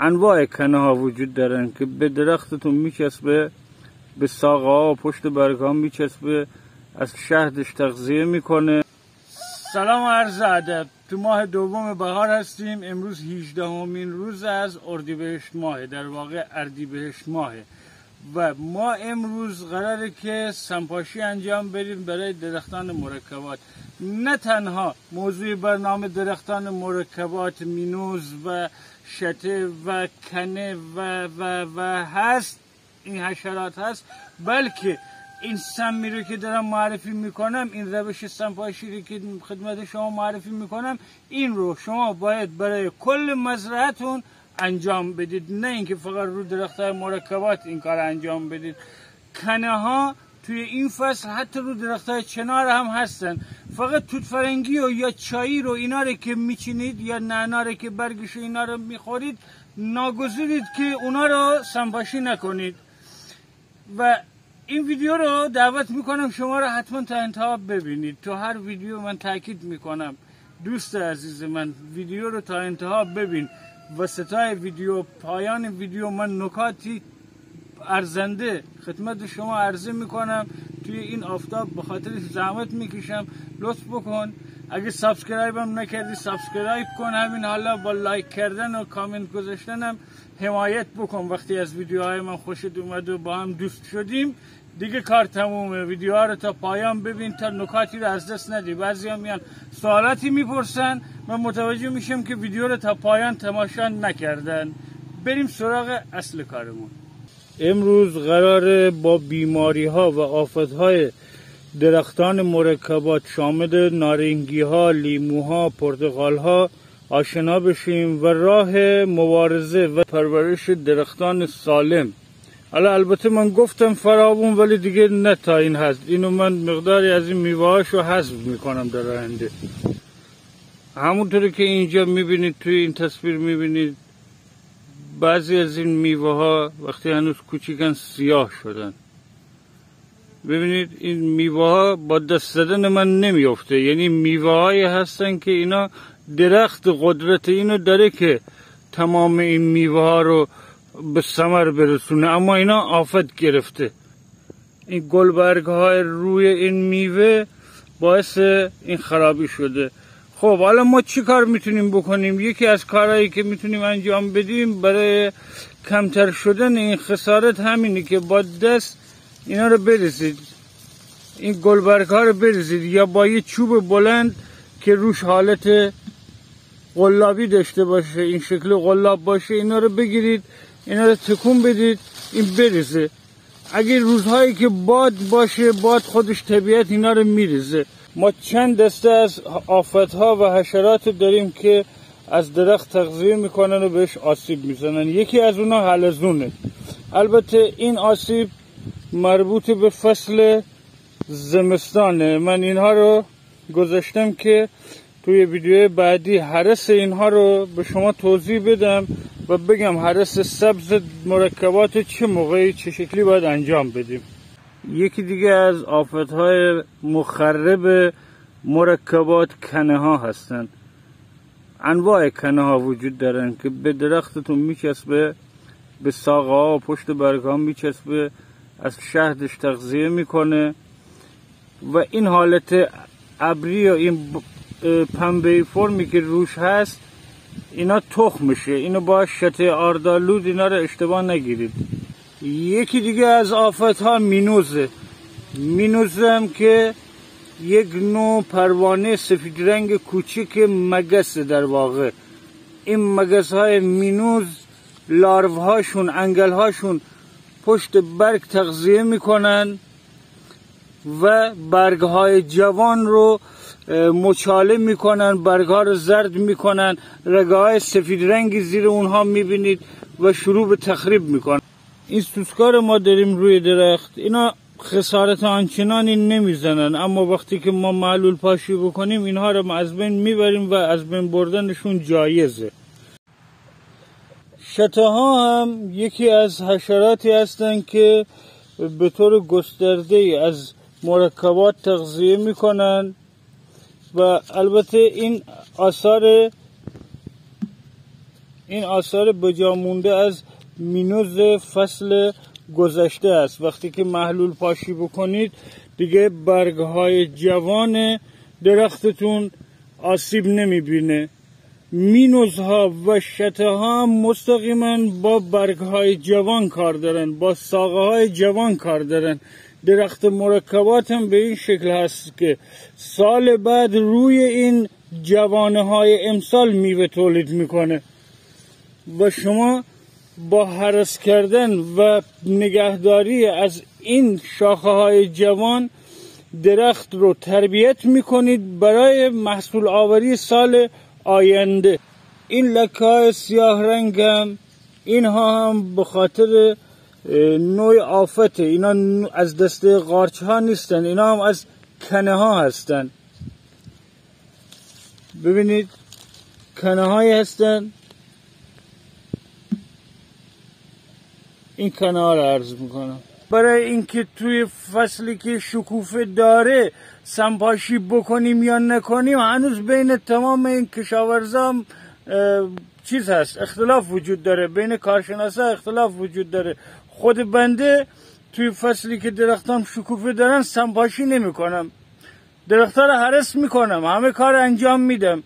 انواع کنه ها وجود دارن که به درختتون میچسبه به ساقه ها و پشت برگ ها میچسبه از شهدش تغذیه می‌کنه. سلام و عرض ادب. تو ماه دوم بهار هستیم. امروز 18 همین روز از اردیبهشت ماه در واقع اردیبهشت ماهه. و ما امروز قراره که سنپاشی انجام بدیم برای درختان مرکبات. نه تنها موضوع برنامه درختان مرکبات مینوز و شته و کنه و و و هست. این حشرات هست. بلکه این سمی رو که دارم معرفی می‌کنم این روش سمپاشی رو که خدمت شما معرفی می‌کنم این رو شما باید برای کل مزرعتون انجام بدید نه اینکه فقط رو درخت مرکبات این کار انجام بدید. کنه ها توی این فصل حتی رو درخت های چنار هم هستن. فقط توت فرنگی و یا چایی رو اینا رو که میچینید یا نعنا رو که برگش و اینا رو می‌خورید ناگزیرید که اونا رو سم‌پاشی نکنید. و این ویدیو رو دعوت می‌کنم شما رو حتما تا انتها ببینید. تو هر ویدیو من تاکید می‌کنم. دوست عزیز من ویدیو رو تا انتها ببین. وسطای ویدیو پایان ویدیو من نکاتی ارزنده خدمت شما عرضه می‌کنم. توی این آفتاب به خاطر زحمت می‌کشم. لطف بکن. اگه subscribe هم نکردی subscribe کن. همین حالا با لایک کردن و کامنت گذاشتنم حمایت بکن. وقتی از ویدیوهای من خوشت اومد و با هم دوست شدیم دیگه کار تمومه. ویدیوها رو تا پایان ببین تا نکاتی رو از دست ندی. بعضی هم میان سوالاتی می‌پرسن. من متوجه میشم که ویدیو رو تا پایان تماشا نکردن. بریم سراغ اصل کارمون. امروز قرار با بیماری ها و آفت های درختان مرکبات شامل نارنگی ها، لیمو ها، پرتقال ها آشنا بشیم و راه مبارزه و پرورش درختان سالم. حالا البته من گفتم فرابون ولی دیگه نه تا این هست اینو من مقداری از این میوهاش رو حذف می‌کنم در آینده. همونطوری که اینجا می‌بینید توی این تصویر می‌بینید بعضی از این میوه ها وقتی هنوز کوچیکن سیاه شدن. ببینید این میوه ها با دست زدن من نمیافته. یعنی میوه هایی هستن که اینا درخت قدرت اینو داره که تمام این میوه ها رو به سمر برسونه. اما اینا آفت گرفته. این گلبرگ های روی این میوه باعث این خرابی شده. خب حالا ما چی کار می‌تونیم بکنیم؟ یکی از کارهایی که می‌تونیم انجام بدیم برای کمتر شدن این خسارت همینه که با دست اینا رو برسید این گلبرگ ها رو برسید یا با یه چوب بلند که روش حالت قلابی داشته باشه این شکل قلاب باشه اینا رو بگیرید اینا رو تکون بدید این بریزه. اگه روزهایی که باد باشه باد خودش طبیعت اینا رو میریزه. ما چند دسته از آفت ها و حشرات داریم که از درخت تغذیه می‌کنن و بهش آسیب می‌زنن. یکی از اونها حلزونه البته این آسیب مربوط به فصل زمستانه. من اینها رو گذاشتم که توی ویدیو بعدی حرس اینها رو به شما توضیح بدم و بگم حرس سبز مرکبات چه موقعی چه شکلی باید انجام بدیم. یکی دیگه از های مخرب مرکبات کنه ها هستند. انواع کنه ها وجود دارن که به درختتون میچسبه به ساقه ها و پشت برگ ها میچسبه از شهدش تغذیه می‌کنه و این حالت ابری و این پنبه فرمی که روش هست اینا تخمشه. اینو با شته آردالود اینا رو اشتباه نگیرید. یکی دیگه از آفت ها مینوزه. مینوز هم که یک نوع پروانه سفید رنگ کوچیک مگس در واقع. این مگس های مینوز لارو هاشون انگل هاشون پشت برگ تغذیه می‌کنن و برگ های جوان رو مچاله می‌کنن برگها رو زرد می‌کنن رگه های سفید رنگی زیر اونها می‌بینید و شروع به تخریب می‌کنن. این سوسکار ما داریم روی درخت اینا خسارت آنچنانی نمی‌زنن اما وقتی که ما معلول پاشی بکنیم اینها رو از بین می‌بریم و از بین بردنشون جایزه. شته ها هم یکی از حشراتی هستند که به طور گسترده از مرکبات تغذیه می‌کنن و البته این آثار این آثار بجا مونده از مینوز فصل گذشته است. وقتی که محلول پاشی بکنید دیگه برگ های جوان درختتون آسیب نمی‌بینه. مینوز ها و شته ها مستقیما با برگ های جوان کار دارن با ساقه های جوان کار دارن. درخت مرکبات هم به این شکل هست که سال بعد روی این جوانه های امسال میوه تولید می‌کنه. و شما با حرس کردن و نگهداری از این شاخه های جوان درخت رو تربیت می‌کنید برای محصول آوری سال آینده. این لکه سیاه رنگ هم اینها هم به خاطر نوع آفته اینا از دست قارچ ها نیستن اینا هم از کنه ها هستن. ببینید کنه های هستن. این رو عرض می‌کنم. برای اینکه توی فصلی که شکوفه داره سنپاشی بکنیم یا نکنیم هنوز بین تمام این کشاورزا چیز هست اختلاف وجود داره. بین کارشناسا اختلاف وجود داره. خود بنده توی فصلی که درختام شکوفه دارن سنپاشی نمی‌کنم. درختها رو حرس می‌کنم همه کار انجام میدم.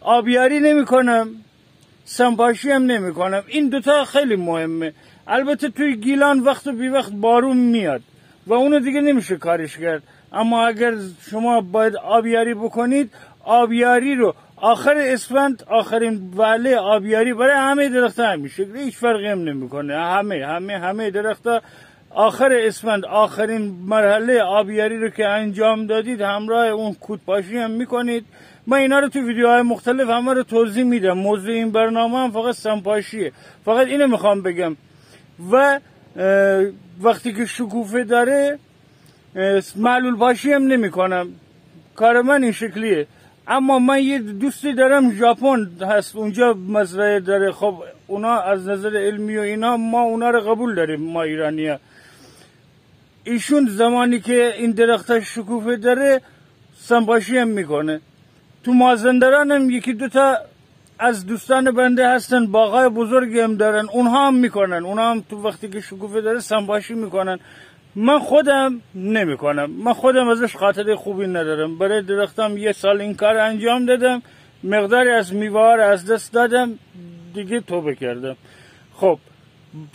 آبیاری نمی‌کنم سنپاشی هم نمی‌کنم. این دوتا خیلی مهمه. البته توی گیلان وقت و بی وقت بارون میاد و اونو دیگه نمیشه کارش کرد. اما اگر شما باید آبیاری بکنید آبیاری رو آخر اسفند آخرین وله آبیاری برای همه درخت همیشه هیچ فرقی هم نمی‌کنه. همه همه همه درخت آخر اسفند آخرین مرحله آبیاری رو که انجام دادید همراه اون کودپاشی هم می‌کنید. من اینا رو تو ویدیوهای مختلف همه رو توضیح میدم. موضوع این برنامه هم فقط سنپاشیه فقط اینو می‌خوام بگم. و وقتی که شکوفه داره معلول پاشی هم نمی کنم کار من این شکلیه. اما من یه دوستی دارم ژاپن هست. اونجا مزرعه داره. خب اونا از نظر علمی و اینا ما اونا رو قبول داریم ما ایرانی ایشون زمانی که این درخت شکوفه داره سنباشی هم می‌کنه. تو مازندران هم یکی دوتا از دوستان بنده هستن باغای بزرگی هم دارن اونها هم می‌کنن. اونها هم تو وقتی که شکوفه داره سنباشی می‌کنن. من خودم نمی‌کنم. من خودم ازش خاطره خوبی ندارم. برای درختم یه سال این کار انجام دادم. مقداری از میوه از دست دادم. دیگه توبه کردم. خب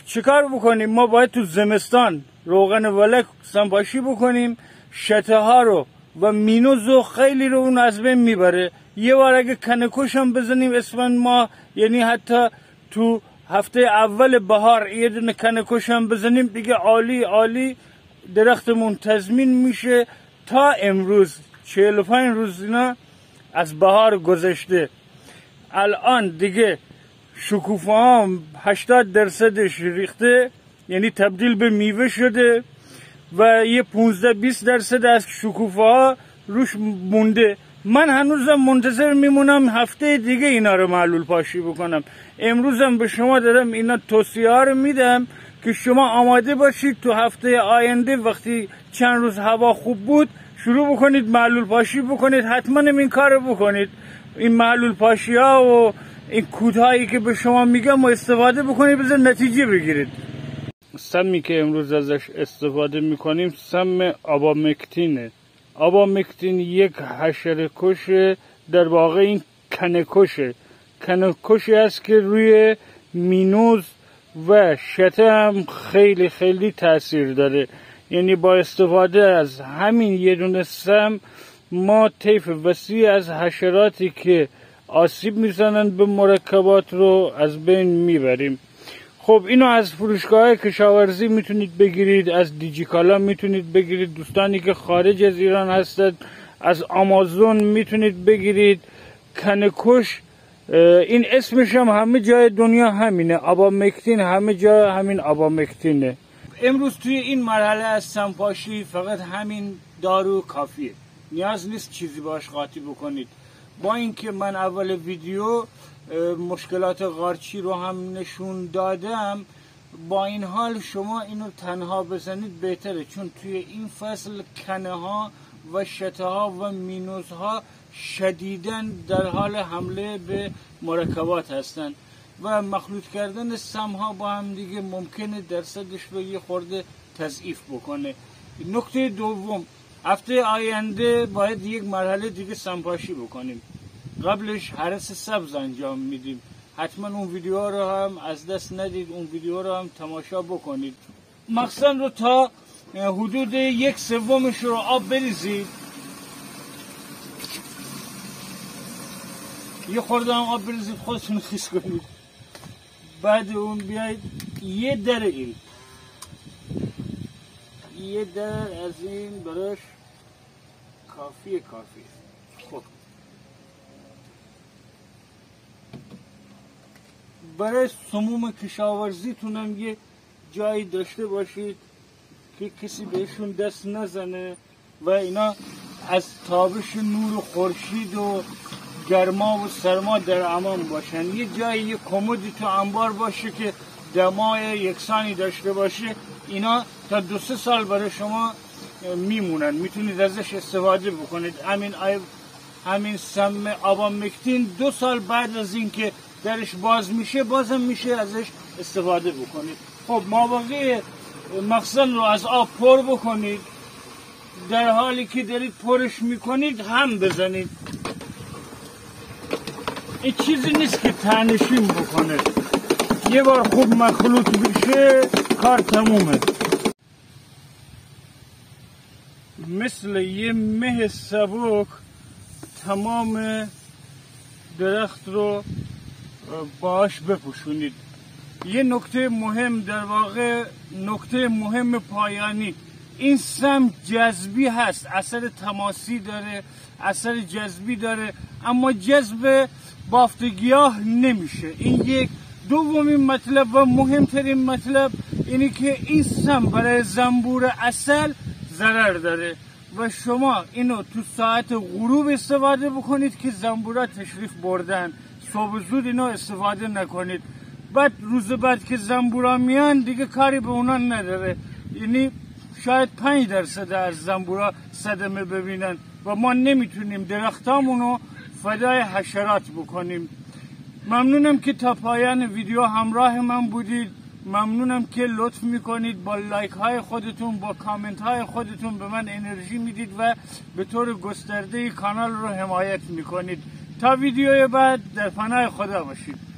چیکار بکنیم؟ ما باید تو زمستان روغن ولک سنباشی بکنیم. شته ها رو و مینوزو خیلی رو اون از بین می‌بره. یه بار اگه کنکوش هم بزنیم اسفند ما یعنی حتی تو هفته اول بهار یه دونه کنکوش هم بزنیم دیگه عالی عالی درختمون تضمین میشه تا امروز. 45 روز اینا از بهار گذشته. الان دیگه شکوفه ها 80 درصدش ریخته یعنی تبدیل به میوه شده. و یه 15 20 درصد از شکوفه ها روش مونده. من هنوزم منتظر میمونم هفته دیگه اینا رو معلول پاشی بکنم. امروزم به شما دارم اینا توصیه ها رو میدم که شما آماده باشید تو هفته آینده وقتی چند روز هوا خوب بود شروع بکنید معلول پاشی بکنید. حتما این کار بکنید. این معلول پاشی ها و این کودهایی که به شما میگم و استفاده بکنید بذار نتیجه بگیرید. سمی که امروز ازش استفاده می‌کنیم سم آبامکتینه آبامکتین یک حشره کشه در واقع این کنکشه کنکشی است که روی مینوز و شته هم خیلی خیلی تاثیر داره. یعنی با استفاده از همین یه دونه سم ما طیف وسیع از حشراتی که آسیب می‌زنند به مرکبات رو از بین می‌بریم. خب اینو از فروشگاه کشاورزی می‌تونید بگیرید از دیجیکالا می‌تونید بگیرید دوستانی که خارج از ایران هستند از آمازون می‌تونید بگیرید. کنکش این اسمش هم همه جای دنیا همینه آبامکتین همه جا همین آبامکتینه. امروز توی این مرحله از سنپاشی فقط همین دارو کافیه. نیاز نیست چیزی باش قاطی بکنید. با اینکه من اول ویدیو مشکلات قارچی رو هم نشون دادم با این حال شما اینو تنها بزنید بهتره چون توی این فصل کنه ها و شته ها و مینوز ها شدیدن در حال حمله به مرکبات هستند و مخلوط کردن سم ها با هم دیگه ممکنه درصدش رو یه خورده تضعیف بکنه. نکته دوم هفته آینده باید یک مرحله دیگه سمپاشی بکنیم. قبلش حرس سبز انجام میدیم. حتما اون ویدیو رو هم از دست ندید اون ویدیو رو هم تماشا بکنید. مخصن رو تا حدود یک سومش رو آب بریزید. یه خورده هم آب بریزید خودتون خیس کنید. بعد اون بیاید یه در این یه در از این براش کافی کافی. خب. برای سموم کشاورزیتون هم یه جایی داشته باشید که کسی بهشون دست نزنه و اینا از تابش نور خورشید و گرما و سرما در امان باشن. یه جایی یه کمدی تو انبار باشه که دمای یکسانی داشته باشه. اینا تا دو سه سال برای شما میمونن. می‌تونید ازش استفاده بکنید. همین همین سم آبامکتین دو سال بعد از اینکه درش باز میشه بازم میشه ازش استفاده بکنید. خب مابقی مخزن رو از آب پر بکنید. در حالی که دارید پرش می‌کنید هم بزنید. این چیزی نیست که تنشین بکنه. یه بار خوب مخلوط بشه کار تمومه. مثل یه مه سبک تمام درخت رو باش بپوشونید. یه نکته مهم در واقع نکته مهم پایانی. این سم جذبی هست اثر تماسی داره اثر جذبی داره اما جذب بافتگیاه نمیشه. این یک دومین مطلب و مهمترین مطلب اینه که این سم برای زنبور اصل ضرر داره و شما اینو تو ساعت غروب استفاده بکنید که زنبورا تشریف بردن. صبح زود اینو استفاده نکنید. بعد روز بعد که زنبورا میان دیگه کاری به اونا نداره. یعنی شاید پنج درصد از زنبورا صدمه ببینن و ما نمی‌تونیم درختامونو فدای حشرات بکنیم. ممنونم که تا پایان ویدیو همراه من بودید. ممنونم که لطف می‌کنید با لایک های خودتون با کامنت های خودتون به من انرژی می‌دید و به طور گسترده کانال رو حمایت می‌کنید. تا ویدیوی بعد در پناه خدا باشید.